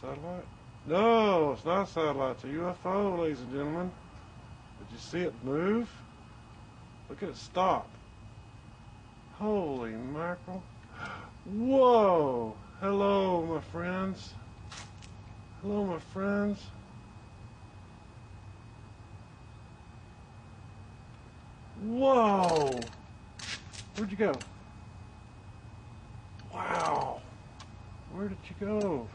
Satellite? No, it's not a satellite. It's a UFO, ladies and gentlemen. Did you see it move? Look at it stop. Holy mackerel. Whoa! Hello, my friends. Hello, my friends. Whoa! Where'd you go? Wow! Where did you go?